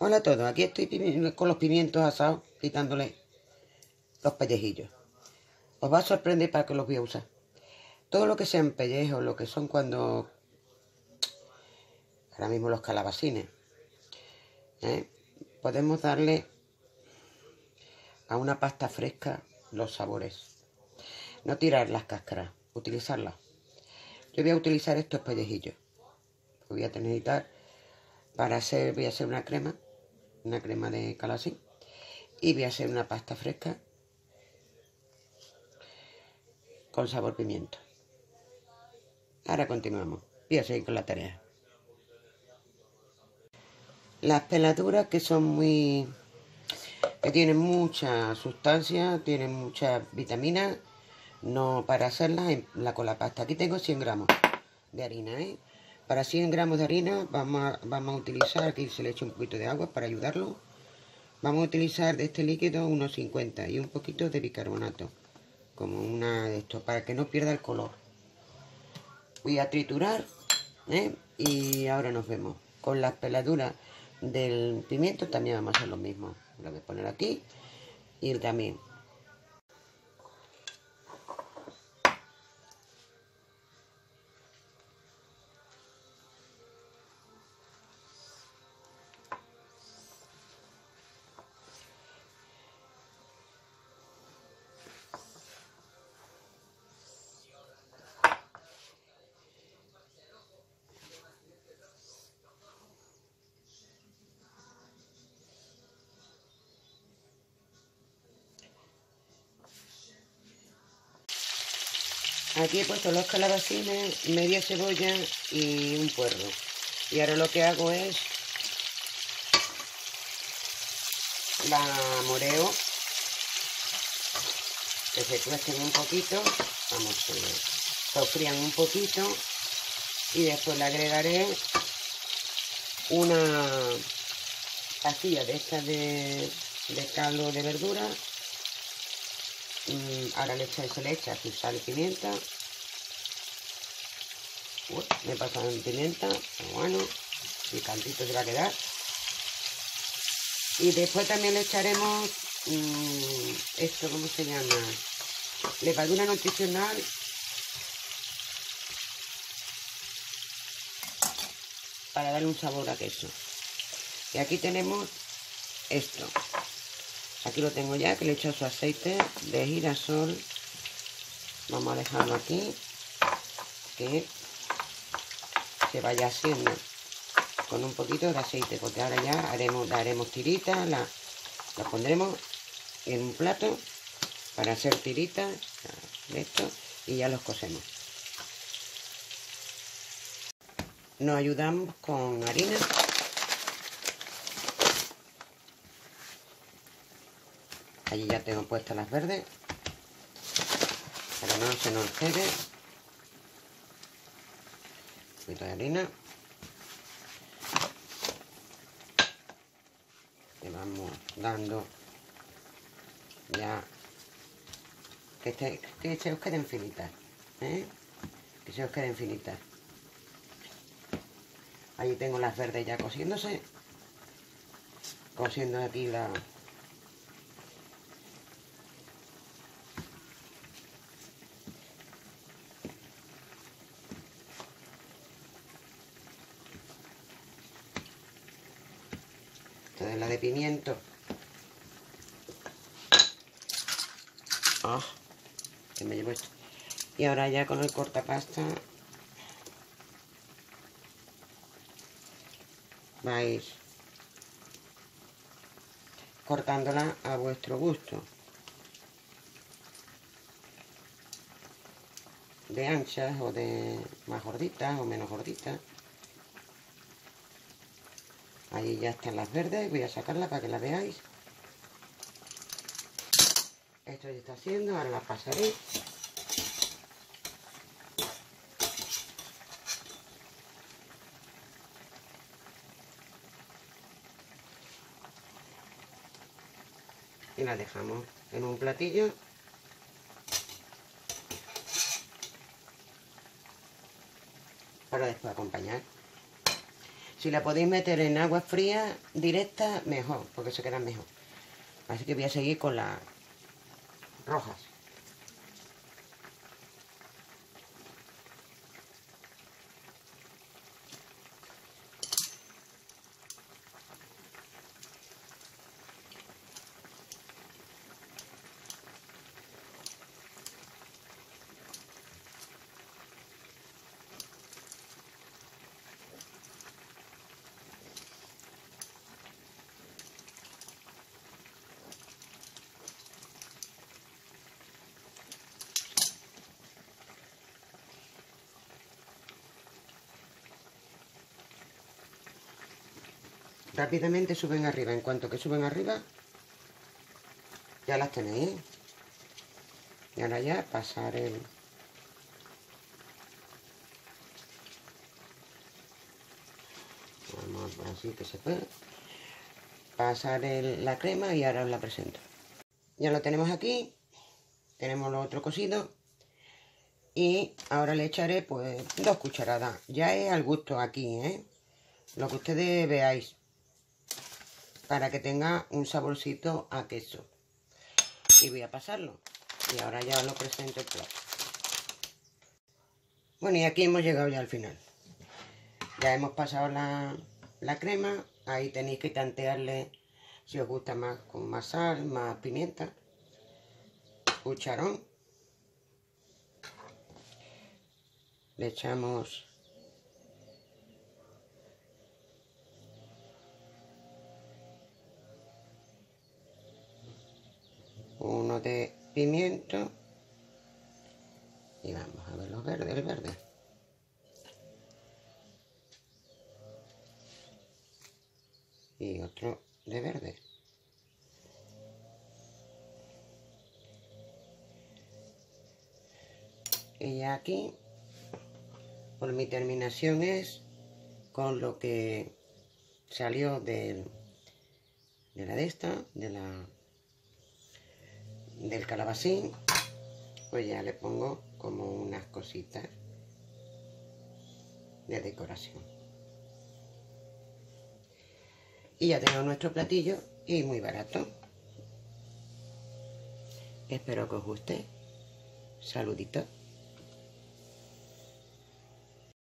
Hola a todos, aquí estoy con los pimientos asados, quitándole los pellejillos. Os va a sorprender para que los voy a usar. Todo lo que sean pellejos, lo que son cuando... Ahora mismo los calabacines. ¿eh? Podemos darle a una pasta fresca los sabores. No tirar las cáscaras, utilizarlas. Yo voy a utilizar estos pellejillos. Voy a necesitar para hacer, voy a hacer una crema una crema de calabacín y voy a hacer una pasta fresca con sabor pimiento. Ahora continuamos. Voy a seguir con la tarea. Las peladuras que son muy... que tienen mucha sustancia, tienen muchas vitaminas, no para hacerlas la, con la pasta. Aquí tengo 100 gramos de harina, ¿eh? Para 100 gramos de harina vamos a, vamos a utilizar, aquí se le echa un poquito de agua para ayudarlo. Vamos a utilizar de este líquido unos 50 y un poquito de bicarbonato. Como una de estos, para que no pierda el color. Voy a triturar ¿eh? y ahora nos vemos. Con las peladuras del pimiento también vamos a hacer lo mismo. Lo voy a poner aquí y también Aquí he puesto los calabacines, media cebolla y un puerro. Y ahora lo que hago es la moreo, que se cuecen un poquito, vamos, que sofrían un poquito y después le agregaré una pastilla de esta de, de caldo de verdura ahora le echa, se le echa aquí sal pimienta. me pasa en pimienta, pero bueno, cantito se va a quedar. Y después también le echaremos mm, esto, ¿cómo se llama? Levadura nutricional. Para darle un sabor a queso. Y aquí tenemos esto. Aquí lo tengo ya, que le he hecho su aceite de girasol. Vamos a dejarlo aquí, que se vaya haciendo con un poquito de aceite, porque ahora ya haremos, haremos tiritas, la, pondremos en un plato para hacer tiritas de esto y ya los cosemos. Nos ayudamos con harina Allí ya tengo puestas las verdes. Para no se nos quede. Un poquito de harina. Le vamos dando ya que, que se os queden finitas. ¿eh? Que se os queden finitas. Allí tengo las verdes ya cosiéndose. Cosiendo aquí la, Esta es la de pimiento. Ah, me. Y ahora ya con el cortapasta vais cortándola a vuestro gusto. De anchas o de más gorditas o menos gorditas. Ahí ya están las verdes, voy a sacarla para que la veáis. Esto ya está haciendo, ahora la pasaré. Y la dejamos en un platillo. Para después acompañar. Si la podéis meter en agua fría directa, mejor, porque se quedan mejor. Así que voy a seguir con las rojas. Rápidamente suben arriba. En cuanto que suben arriba, ya las tenéis. Y ahora ya pasar el... Vamos así que se puede. Pasar la crema y ahora os la presento. Ya lo tenemos aquí. Tenemos lo otro cocido. Y ahora le echaré pues dos cucharadas. Ya es al gusto aquí, ¿eh? Lo que ustedes veáis para que tenga un saborcito a queso. Y voy a pasarlo. Y ahora ya os lo presento el plato. Bueno, y aquí hemos llegado ya al final. Ya hemos pasado la, la crema. Ahí tenéis que tantearle si os gusta más con más sal, más pimienta. Cucharón. Le echamos de pimiento y vamos a ver los verdes, el verde. Y otro de verde. Y aquí, por mi terminación es con lo que salió de, de la de esta, de la del calabacín, pues ya le pongo como unas cositas de decoración. Y ya tengo nuestro platillo y muy barato. Espero que os guste. Saluditos.